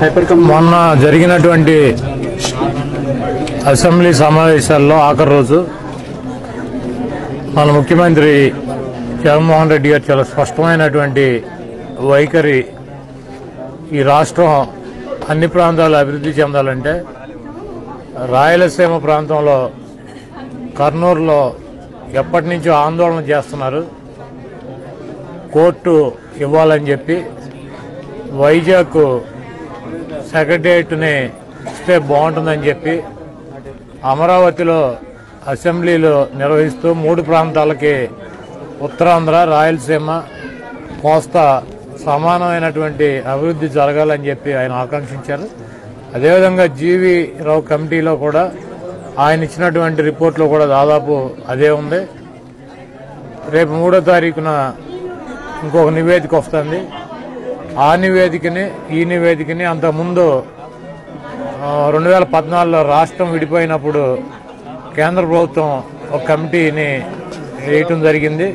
మొన్న జరిగినటువంటి అసెంబ్లీ సమావేశాల్లో ఆఖరి రోజు మన ముఖ్యమంత్రి జగన్మోహన్ రెడ్డి గారు చాలా స్పష్టమైనటువంటి వైఖరి ఈ రాష్ట్రం అన్ని ప్రాంతాలు అభివృద్ధి చెందాలంటే రాయలసీమ ప్రాంతంలో కర్నూలులో ఎప్పటి నుంచో ఆందోళన చేస్తున్నారు. కోర్టు ఇవ్వాలని చెప్పి వైజాగ్ సెక్రటరియట్ని ఇస్తే బాగుంటుందని చెప్పి అమరావతిలో అసెంబ్లీలో నిర్వహిస్తూ మూడు ప్రాంతాలకి ఉత్తరాంధ్ర రాయలసీమ కోస్తా సమానమైనటువంటి అభివృద్ధి జరగాలని చెప్పి ఆయన ఆకాంక్షించారు. అదేవిధంగా జీవి రావు కమిటీలో కూడా ఆయన ఇచ్చినటువంటి రిపోర్ట్లో కూడా దాదాపు అదే ఉంది. రేపు మూడో తారీఖున ఇంకొక నివేదిక వస్తుంది. ఆ నివేదికని ఈ నివేదికని అంతకుముందు రెండు వేల పద్నాలుగులో రాష్ట్రం విడిపోయినప్పుడు కేంద్ర ప్రభుత్వం ఒక కమిటీని వేయటం జరిగింది.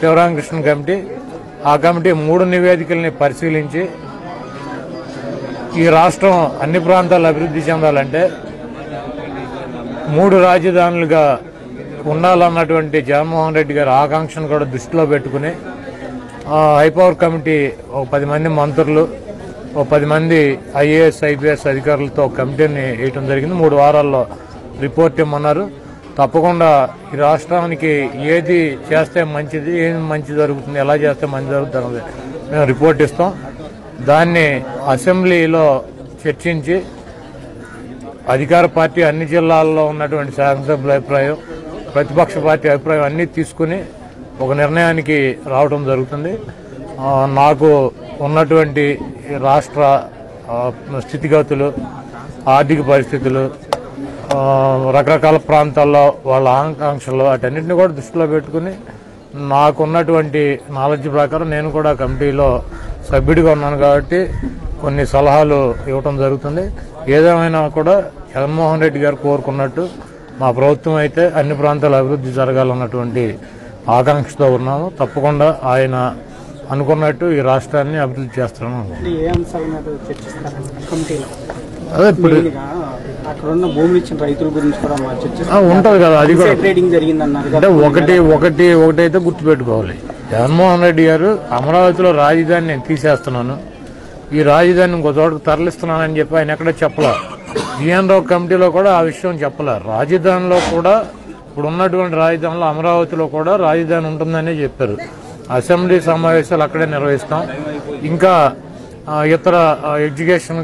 శివరామకృష్ణ కమిటీ. ఆ కమిటీ మూడు నివేదికల్ని పరిశీలించి ఈ రాష్ట్రం అన్ని ప్రాంతాలు అభివృద్ధి చెందాలంటే మూడు రాజధానులుగా ఉండాలన్నటువంటి జగన్మోహన్ రెడ్డి గారి ఆకాంక్షను కూడా దృష్టిలో పెట్టుకుని హైపవర్ కమిటీ ఒక పది మంది మంత్రులు ఒక పది మంది ఐఏఎస్ ఐపీఎస్ అధికారులతో కమిటీని వేయటం జరిగింది. మూడు వారాల్లో రిపోర్ట్ ఇమ్మన్నారు తప్పకుండా ఈ రాష్ట్రానికి ఏది చేస్తే మంచిది ఏది మంచి జరుగుతుంది ఎలా చేస్తే మంచి జరుగుతుంది మేము రిపోర్ట్ ఇస్తాం. దాన్ని అసెంబ్లీలో చర్చించి అధికార పార్టీ అన్ని జిల్లాల్లో ఉన్నటువంటి శాసనసభ్యుల అభిప్రాయం ప్రతిపక్ష పార్టీ అభిప్రాయం అన్నీ తీసుకుని ఒక నిర్ణయానికి రావడం జరుగుతుంది. నాకు ఉన్నటువంటి రాష్ట్ర స్థితిగతులు ఆర్థిక పరిస్థితులు రకరకాల ప్రాంతాల్లో వాళ్ళ ఆకాంక్షలు వాటన్నిటిని కూడా దృష్టిలో పెట్టుకుని నాకున్నటువంటి నాలెడ్జ్ ప్రకారం నేను కూడా కమిటీలో సభ్యుడిగా ఉన్నాను కాబట్టి కొన్ని సలహాలు ఇవ్వటం జరుగుతుంది. ఏదేమైనా కూడా జగన్మోహన్ రెడ్డి గారు కోరుకున్నట్టు మా ప్రభుత్వం అయితే అన్ని ప్రాంతాల అభివృద్ధి జరగాలన్నటువంటి ఆకాంక్షతో ఉన్నాము తప్పకుండా ఆయన అనుకున్నట్టు ఈ రాష్ట్రాన్ని అభివృద్ధి కమిటీలో? అదే ఇప్పుడు ఉంటది కదా అది కూడా. అంటే ఒకటి ఒకటి ఒకటైతే గుర్తుపెట్టుకోవాలి. జగన్మోహన్ రెడ్డి గారు అమరావతిలో రాజధాని నేను తీసేస్తున్నాను. ఈ రాజధాని ఇంకో చోటకు తరలిస్తున్నానని చెప్పి ఆయన ఎక్కడ చెప్పలే? జిఎన్ రావు కమిటీలో కూడా ఆ విషయం చెప్పలే. రాజధానిలో కూడా ఇప్పుడు ఉన్నటువంటి రాజధానిలో అమరావతిలో కూడా రాజధాని ఉంటుందనే చెప్పారు. అసెంబ్లీ సమావేశాలు అక్కడే నిర్వహిస్తాం. ఇంకా ఇతర ఎడ్యుకేషన్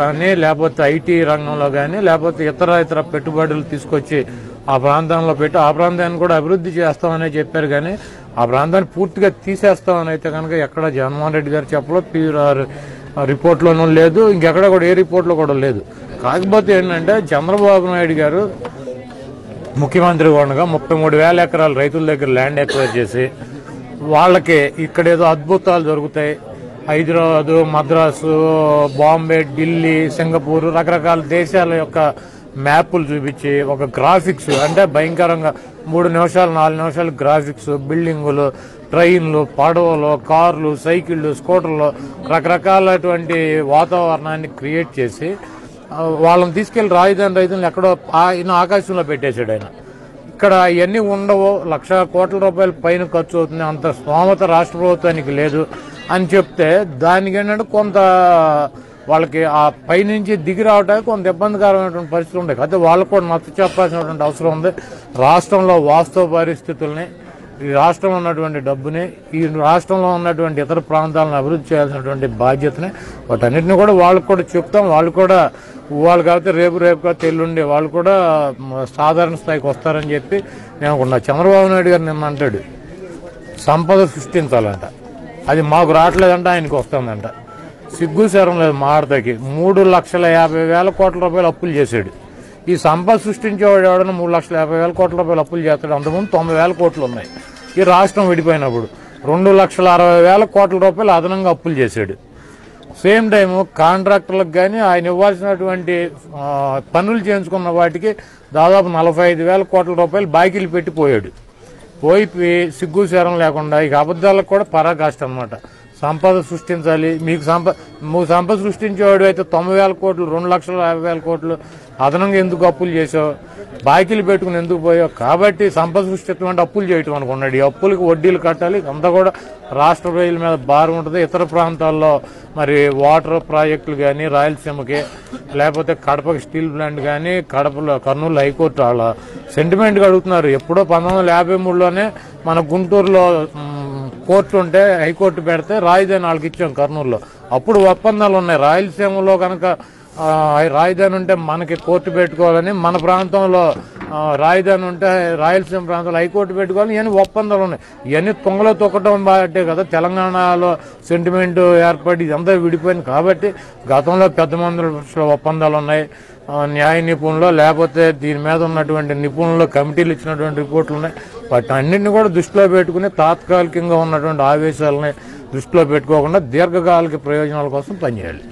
కానీ లేకపోతే ఐటీ రంగంలో కానీ లేకపోతే ఇతర ఇతర పెట్టుబడులు తీసుకొచ్చి ఆ ప్రాంతంలో పెట్టి ఆ ప్రాంతాన్ని కూడా అభివృద్ధి చేస్తామని చెప్పారు కానీ ఆ ప్రాంతాన్ని పూర్తిగా తీసేస్తామని అయితే కనుక ఎక్కడ జగన్మోహన్ రెడ్డి గారు చెప్పలో పీఆర్ రిపోర్ట్లోనూ లేదు ఇంకెక్కడ కూడా ఏ రిపోర్ట్లో కూడా లేదు. కాకపోతే ఏంటంటే చంద్రబాబు నాయుడు గారు ముఖ్యమంత్రి ఉండగా ముప్పై మూడు వేల ఎకరాలు రైతుల దగ్గర ల్యాండ్ ఎక్వైర్ చేసి వాళ్ళకి ఇక్కడ ఏదో అద్భుతాలు జరుగుతాయి. హైదరాబాదు మద్రాసు బాంబే ఢిల్లీ సింగపూర్ రకరకాల దేశాల యొక్క మ్యాపులు చూపించి ఒక గ్రాఫిక్స్ అంటే భయంకరంగా మూడు నిమిషాలు నాలుగు నిమిషాలు గ్రాఫిక్స్ బిల్డింగులు ట్రైన్లు పడవలు కార్లు సైకిళ్ళు స్కూటర్లు రకరకాలటువంటి వాతావరణాన్ని క్రియేట్ చేసి వాళ్ళని తీసుకెళ్ళి రాజధాని రైతులను ఎక్కడో ఆయన ఆకాశంలో పెట్టేశాడు ఆయన. ఇక్కడ ఇవన్నీ ఉండవు. లక్ష కోట్ల రూపాయల పైన ఖర్చు అవుతుంది. అంత స్తోమత రాష్ట్ర ప్రభుత్వానికి లేదు అని చెప్తే దానికి ఏంటంటే కొంత వాళ్ళకి ఆ పైనుంచి దిగి రావడానికి కొంత ఇబ్బందికరమైనటువంటి పరిస్థితులు ఉంటాయి అయితే వాళ్ళకు కూడా నచ్చ చెప్పాల్సినటువంటి అవసరం ఉంది. రాష్ట్రంలో వాస్తవ పరిస్థితుల్ని ఈ రాష్ట్రంలో ఉన్నటువంటి డబ్బుని ఈ రాష్ట్రంలో ఉన్నటువంటి ఇతర ప్రాంతాలను అభివృద్ధి చేయాల్సినటువంటి బాధ్యతని వాటన్నిటిని కూడా వాళ్ళకు కూడా చెప్తాం. వాళ్ళు కూడా వాళ్ళు కాకపోతే రేపు రేపు కాకపోతే ఎల్లుండి వాళ్ళు కూడా సాధారణ స్థాయికి వస్తారని చెప్పి నేను అనుకున్నా చంద్రబాబు నాయుడు గారు నిన్న అంటాడు సంపద సృష్టించాలంట. అది మాకు రావట్లేదంట ఆయనకు వస్తుందంట. సిగ్గు శరం లేదు మాడతకి మూడు లక్షల యాభై వేల కోట్ల రూపాయలు అప్పులు చేశాడు. ఈ సంపద సృష్టించేవాడు ఎవడన్నా మూడు లక్షల యాభై వేల కోట్ల రూపాయలు అప్పులు చేస్తాడు. అంతకుముందు తొంభై వేల కోట్లు ఉన్నాయి. ఈ రాష్ట్రం విడిపోయినప్పుడు రెండు లక్షల అరవై వేల కోట్ల రూపాయలు అదనంగా అప్పులు చేశాడు. సేమ్ టైం కాంట్రాక్టర్లకు కానీ ఆయన ఇవ్వాల్సినటువంటి పనులు చేయించుకున్న వాటికి దాదాపు నలభై ఐదు వేల కోట్ల రూపాయలు బాకీలు పెట్టిపోయాడు పోయి సిగ్గు సేరం లేకుండా ఇక అబద్ధాలకు కూడా పరాకాష్ట అనమాట సంపద సృష్టించాలి. మీకు సంపద నువ్వు సంపద సృష్టించేవాడు అయితే తొంభై వేల కోట్లు రెండు లక్షల యాభై వేల కోట్లు అదనంగా ఎందుకు అప్పులు చేసావు? బాకీలు పెట్టుకుని ఎందుకు పోయావు? కాబట్టి సంపద సృష్టిత్వం అంటే అప్పులు చేయటం అనుకున్నాడు. ఈ అప్పులకి వడ్డీలు కట్టాలి. అంతా కూడా రాష్ట్ర ప్రజల మీద భారం ఉంటుంది. ఇతర ప్రాంతాల్లో మరి వాటర్ ప్రాజెక్టులు కానీ రాయలసీమకి లేకపోతే కడపకి స్టీల్ ప్లాంట్ కానీ కడపలో కర్నూలు హైకోర్టు వాళ్ళ సెంటిమెంట్ అడుగుతున్నారు. ఎప్పుడో పంతొమ్మిది వందల యాభై మూడులోనే మన గుంటూరులో కోర్టు ఉంటే హైకోర్టు పెడితే రాయిదాని వాళ్ళకి ఇచ్చాం కర్నూలులో. అప్పుడు ఒప్పందాలు ఉన్నాయి. రాయలసీమలో కనుక రాయిదాని ఉంటే మనకి కోర్టు పెట్టుకోవాలని మన ప్రాంతంలో రాయిదాని ఉంటే రాయలసీమ ప్రాంతంలో హైకోర్టు పెట్టుకోవాలని ఇవన్నీ ఒప్పందాలు ఉన్నాయి. ఇవన్నీ తొంగలో తొక్కటం బాటే కదా. తెలంగాణలో సెంటిమెంట్ ఏర్పడి ఇదంతా విడిపోయింది కాబట్టి గతంలో పెద్ద మందుల ఒప్పందాలు ఉన్నాయి. న్యాయ నిపుణులు లేకపోతే దీని మీద ఉన్నటువంటి నిపుణులు కమిటీలు ఇచ్చినటువంటి రిపోర్ట్లు ఉన్నాయి. వాటి అన్నింటిని కూడా దృష్టిలో పెట్టుకుని తాత్కాలికంగా ఉన్నటువంటి ఆవేశాలని దృష్టిలో పెట్టుకోకుండా దీర్ఘకాలిక ప్రయోజనాల కోసం పనిచేయాలి.